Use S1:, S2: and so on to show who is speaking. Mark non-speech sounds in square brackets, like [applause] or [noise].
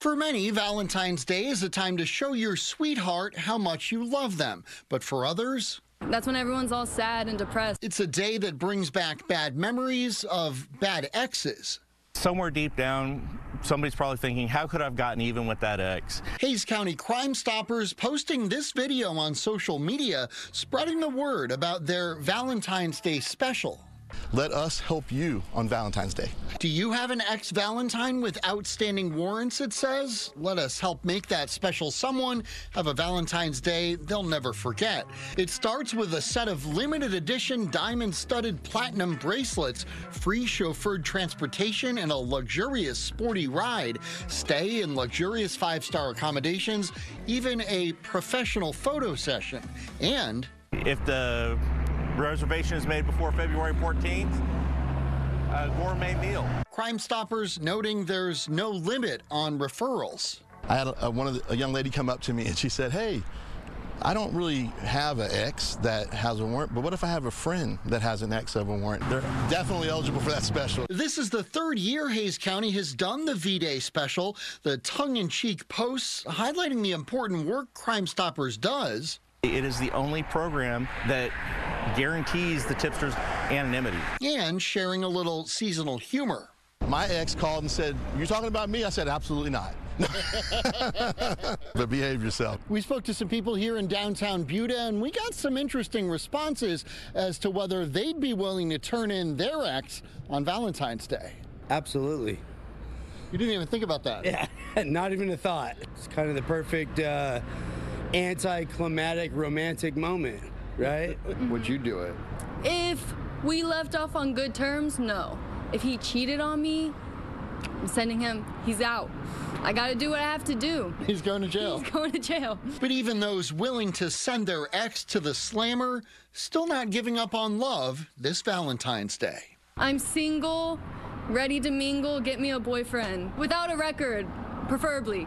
S1: For many, Valentine's Day is a time to show your sweetheart how much you love them. But for others,
S2: That's when everyone's all sad and depressed.
S1: it's a day that brings back bad memories of bad exes.
S3: Somewhere deep down, somebody's probably thinking, how could I have gotten even with that ex?
S1: Hays County Crime Stoppers posting this video on social media, spreading the word about their Valentine's Day special.
S4: Let us help you on Valentine's Day.
S1: Do you have an ex Valentine with outstanding warrants? It says. Let us help make that special someone have a Valentine's Day they'll never forget. It starts with a set of limited edition diamond studded platinum bracelets, free chauffeured transportation, and a luxurious sporty ride, stay in luxurious five star accommodations, even a professional photo session. And
S3: If the reservation is made before February 14th, a gourmet meal.
S1: Crime Stoppers noting there's no limit on referrals.
S4: I had a, a- one of the, a young lady come up to me and she said, "Hey, I don't really have an ex that has a warrant, but what if I have a friend that has an ex of a warrant? They're definitely eligible for that special."
S1: This is the third year Hays County has done the V Day special, the tongue in cheek posts highlighting the important work Crime Stoppers does.
S3: It is the only program that guarantees the tipster's anonymity.
S1: and sharing a little seasonal humor.
S4: My ex called and said, "You're talking about me?" I said, "Absolutely not." [laughs] but behave yourself.
S1: We spoke to some people here in downtown Buda, and we got some interesting responses as to whether they'd be willing to turn in their ex on Valentine's Day.
S5: Absolutely.
S1: You didn't even think about that. [laughs]
S5: Yeah, not even a thought. It's kind of the perfect uh, anticlimactic romantic moment, right?
S1: Would you do it?
S2: If we left off on good terms, no. If he cheated on me, I'm sending him, he's out. I gotta do what I have to do.
S1: He's going to jail.
S2: He's going to jail.
S1: But even those willing to send their ex to the slammer, still not giving up on love this Valentine's Day.
S2: I'm single, ready to mingle, get me a boyfriend. Without a record, preferably.